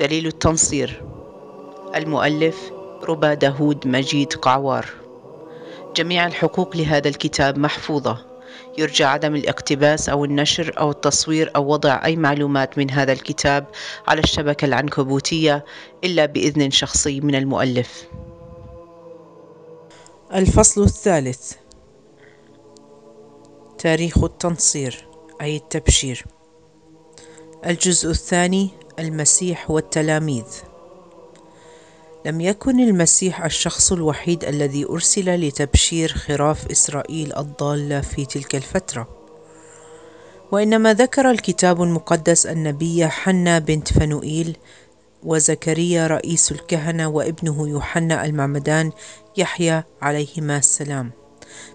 دليل التنصير. المؤلف ربا داود مجيد قعوار. جميع الحقوق لهذا الكتاب محفوظة. يرجى عدم الاقتباس أو النشر أو التصوير أو وضع أي معلومات من هذا الكتاب على الشبكة العنكبوتية إلا بإذن شخصي من المؤلف. الفصل الثالث. تاريخ التنصير أي التبشير. الجزء الثاني المسيح والتلاميذ. لم يكن المسيح الشخص الوحيد الذي أرسل لتبشير خراف إسرائيل الضالة في تلك الفترة. وإنما ذكر الكتاب المقدس النبي حنا بنت فنوئيل وزكريا رئيس الكهنة وابنه يوحنا المعمدان يحيى عليهما السلام.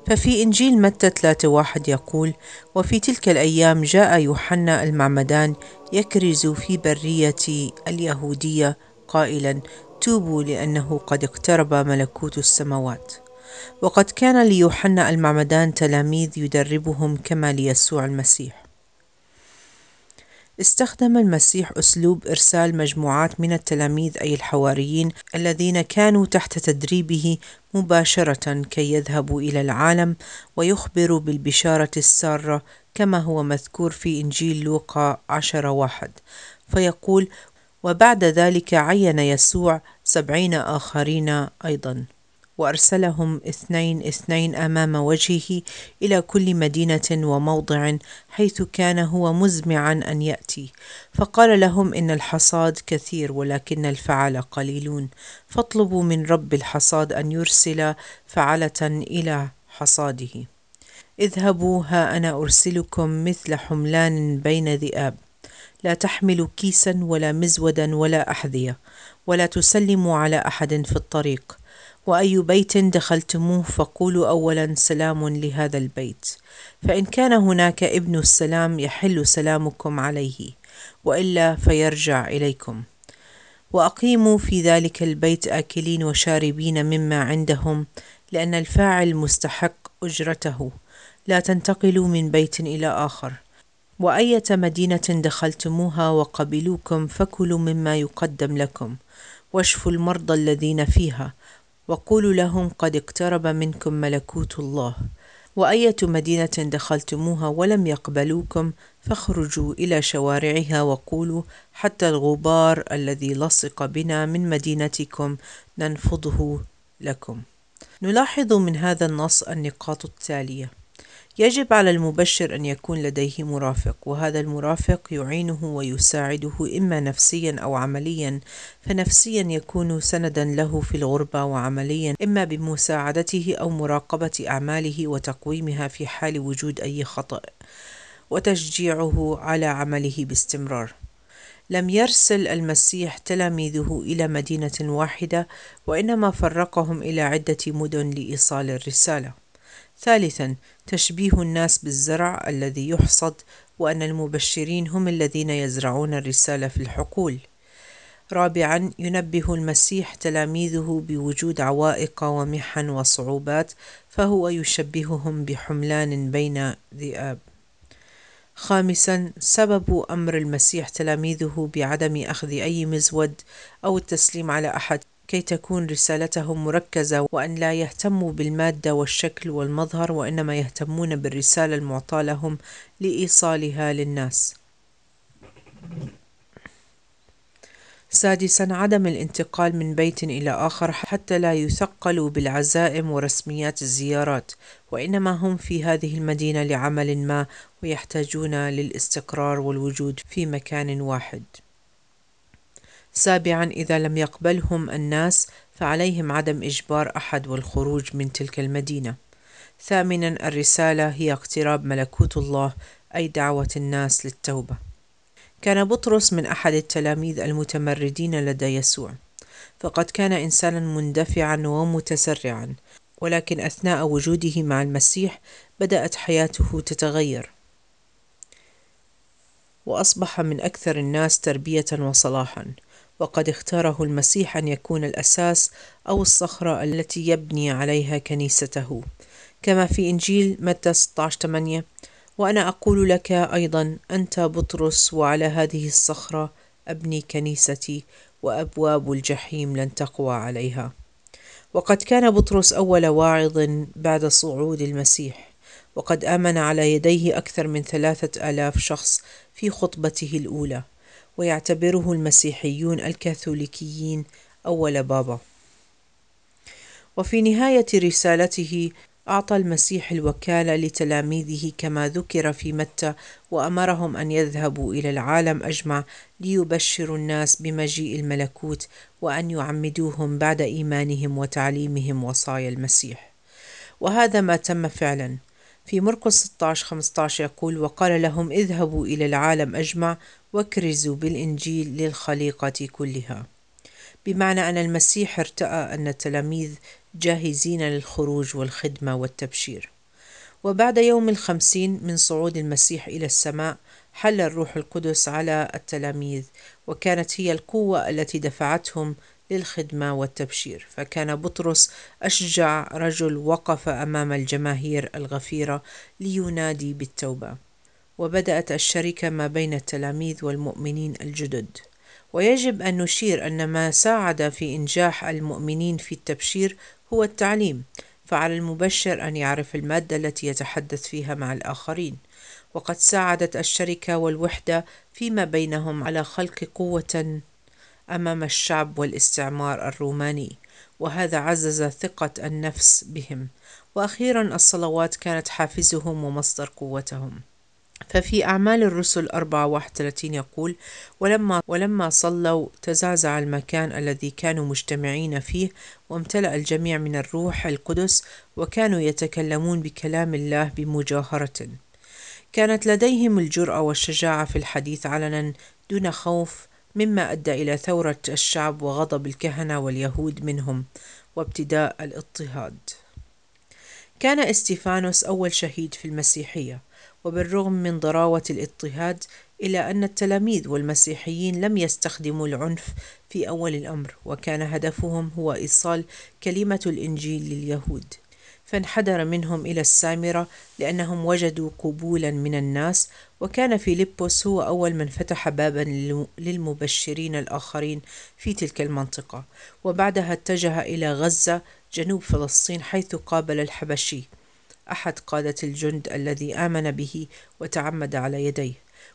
ففي إنجيل متى 3 واحد يقول وفي تلك الأيام جاء يوحنا المعمدان يكرز في برية اليهودية قائلا توبوا لأنه قد اقترب ملكوت السماوات. وقد كان ليوحنا المعمدان تلاميذ يدربهم كما ليسوع المسيح. استخدم المسيح أسلوب إرسال مجموعات من التلاميذ أي الحواريين الذين كانوا تحت تدريبه مباشرة كي يذهبوا إلى العالم ويخبروا بالبشارة السارة كما هو مذكور في إنجيل لوقا عشر واحد. فيقول وبعد ذلك عين يسوع سبعين آخرين أيضا. وأرسلهم اثنين اثنين أمام وجهه إلى كل مدينة وموضع حيث كان هو مزمعا أن يأتي. فقال لهم إن الحصاد كثير ولكن الفعل قليلون. فاطلبوا من رب الحصاد أن يرسل فعلة إلى حصاده. اذهبوا ها أنا أرسلكم مثل حملان بين ذئاب. لا تحملوا كيسا ولا مزودا ولا أحذية ولا تسلموا على أحد في الطريق. وأي بيت دخلتموه فقولوا اولا سلام لهذا البيت. فإن كان هناك ابن السلام يحل سلامكم عليه وإلا فيرجع إليكم. وأقيموا في ذلك البيت آكلين وشاربين مما عندهم لأن الفاعل مستحق أجرته. لا تنتقلوا من بيت إلى آخر. وأية مدينة دخلتموها وقبلوكم فكلوا مما يقدم لكم واشفوا المرضى الذين فيها وقولوا لهم قد اقترب منكم ملكوت الله. وأية مدينة دخلتموها ولم يقبلوكم فاخرجوا إلى شوارعها وقولوا حتى الغبار الذي لصق بنا من مدينتكم ننفضه لكم. نلاحظ من هذا النص النقاط التالية. يجب على المبشر أن يكون لديه مرافق وهذا المرافق يعينه ويساعده إما نفسيا أو عمليا فنفسيا يكون سندا له في الغربة وعمليا إما بمساعدته أو مراقبة أعماله وتقويمها في حال وجود أي خطأ وتشجيعه على عمله باستمرار. لم يرسل المسيح تلاميذه إلى مدينة واحدة وإنما فرقهم إلى عدة مدن لإيصال الرسالة. ثالثا تشبيه الناس بالزرع الذي يحصد وأن المبشرين هم الذين يزرعون الرسالة في الحقول. رابعا ينبه المسيح تلاميذه بوجود عوائق ومحن وصعوبات فهو يشبههم بحملان بين ذئاب. خامسا سبب أمر المسيح تلاميذه بعدم أخذ أي مزود أو التسليم على أحد كي تكون رسالتهم مركزة وأن لا يهتموا بالمادة والشكل والمظهر وإنما يهتمون بالرسالة المعطاة لهم لإيصالها للناس. سادسا عدم الانتقال من بيت إلى آخر حتى لا يثقلوا بالعزائم ورسميات الزيارات وإنما هم في هذه المدينة لعمل ما ويحتاجون للاستقرار والوجود في مكان واحد سابعا إذا لم يقبلهم الناس فعليهم عدم إجبار أحد والخروج من تلك المدينة. ثامنا الرسالة هي اقتراب ملكوت الله أي دعوة الناس للتوبة. كان بطرس من أحد التلاميذ المتمردين لدى يسوع. فقد كان إنسانا مندفعا ومتسرعا ولكن أثناء وجوده مع المسيح بدأت حياته تتغير. وأصبح من أكثر الناس تربية وصلاحا. وقد اختاره المسيح أن يكون الأساس أو الصخرة التي يبني عليها كنيسته. كما في إنجيل متى 16 8 وأنا أقول لك أيضا أنت بطرس وعلى هذه الصخرة أبني كنيستي وأبواب الجحيم لن تقوى عليها. وقد كان بطرس أول واعظ بعد صعود المسيح وقد آمن على يديه أكثر من ثلاثة آلاف شخص في خطبته الأولى. ويعتبره المسيحيون الكاثوليكيين أول بابا. وفي نهاية رسالته أعطى المسيح الوكالة لتلاميذه كما ذكر في متى وأمرهم أن يذهبوا إلى العالم أجمع ليبشروا الناس بمجيء الملكوت وأن يعمدوهم بعد إيمانهم وتعليمهم وصايا المسيح. وهذا ما تم فعلا. في مرقس 16 15 يقول وقال لهم اذهبوا إلى العالم أجمع واكرزوا بالإنجيل للخليقة كلها. بمعنى أن المسيح ارتأى أن التلاميذ جاهزين للخروج والخدمة والتبشير. وبعد يوم الخمسين من صعود المسيح إلى السماء حل الروح القدس على التلاميذ وكانت هي القوة التي دفعتهم للخدمة والتبشير. فكان بطرس أشجع رجل وقف أمام الجماهير الغفيرة لينادي بالتوبة. وبدأت الشركة ما بين التلاميذ والمؤمنين الجدد. ويجب أن نشير أن ما ساعد في إنجاح المؤمنين في التبشير هو التعليم. فعلى المبشر أن يعرف المادة التي يتحدث فيها مع الآخرين. وقد ساعدت الشركة والوحدة فيما بينهم على خلق قوة أمام الشعب والاستعمار الروماني وهذا عزز ثقة النفس بهم. وأخيرا الصلوات كانت حافزهم ومصدر قوتهم. ففي أعمال الرسل 4 31 يقول ولما, ولما صلوا تزعزع المكان الذي كانوا مجتمعين فيه وامتلأ الجميع من الروح القدس وكانوا يتكلمون بكلام الله بمجاهرة. كانت لديهم الجرأة والشجاعة في الحديث علنا دون خوف مما أدى إلى ثورة الشعب وغضب الكهنة واليهود منهم وابتداء الاضطهاد. كان إستيفانوس أول شهيد في المسيحية وبالرغم من ضراوة الاضطهاد إلا أن التلاميذ والمسيحيين لم يستخدموا العنف في أول الأمر وكان هدفهم هو إيصال كلمة الإنجيل لليهود. فانحدر منهم إلى السامرة لأنهم وجدوا قبولا من الناس وكان فيلبس هو أول من فتح بابا للمبشرين الآخرين في تلك المنطقة وبعدها اتجه إلى غزة جنوب فلسطين حيث قابل الحبشي. أحد قادة الجند الذي آمن به وتعمد على يديه.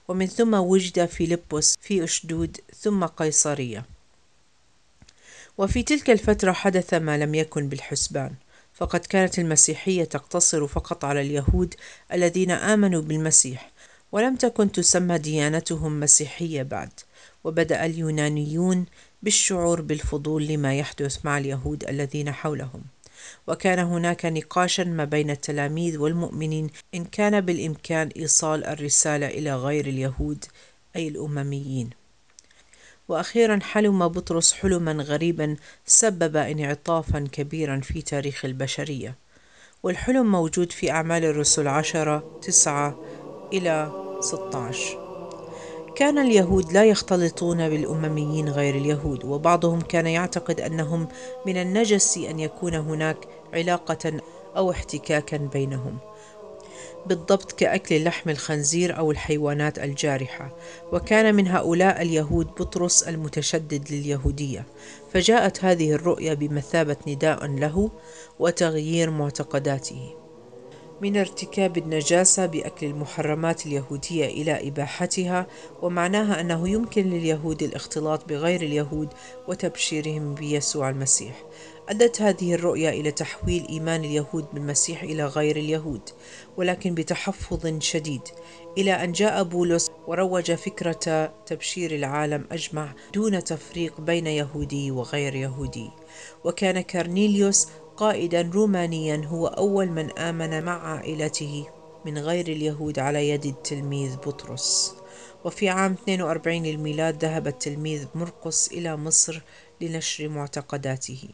ومن ثم وجد فيلبس في أشدود ثم قيصرية. وفي تلك الفترة حدث ما لم يكن بالحسبان فقد كانت المسيحية تقتصر فقط على اليهود الذين آمنوا بالمسيح ولم تكن تسمى ديانتهم مسيحية بعد وبدأ اليونانيون بالشعور بالفضول لما يحدث مع اليهود الذين حولهم. وكان هناك نقاشا ما بين التلاميذ والمؤمنين إن كان بالإمكان إيصال الرسالة إلى غير اليهود أي الأمميين. وأخيرا حلم بطرس حلما غريبا سبب انعطافا كبيرا في تاريخ البشرية. والحلم موجود في أعمال الرسل عشرة تسعة إلى 16 كان اليهود لا يختلطون بالأمميين غير اليهود وبعضهم كان يعتقد أنهم من النجس أن يكون هناك علاقة أو احتكاكا بينهم. بالضبط كأكل لحم الخنزير أو الحيوانات الجارحة وكان من هؤلاء اليهود بطرس المتشدد لليهودية. فجاءت هذه الرؤية بمثابة نداء له وتغيير معتقداته. من ارتكاب النجاسة بأكل المحرمات اليهودية إلى إباحتها ومعناها أنه يمكن لليهود الاختلاط بغير اليهود وتبشيرهم بيسوع المسيح. أدت هذه الرؤية إلى تحويل إيمان اليهود بالمسيح إلى غير اليهود ولكن بتحفظ شديد إلى أن جاء بولس وروج فكرة تبشير العالم أجمع دون تفريق بين يهودي وغير يهودي. وكان كارنيليوس قائدا رومانيا هو أول من آمن مع عائلته من غير اليهود على يد التلميذ بطرس. وفي عام 42 للميلاد ذهب التلميذ مرقس إلى مصر لنشر معتقداته.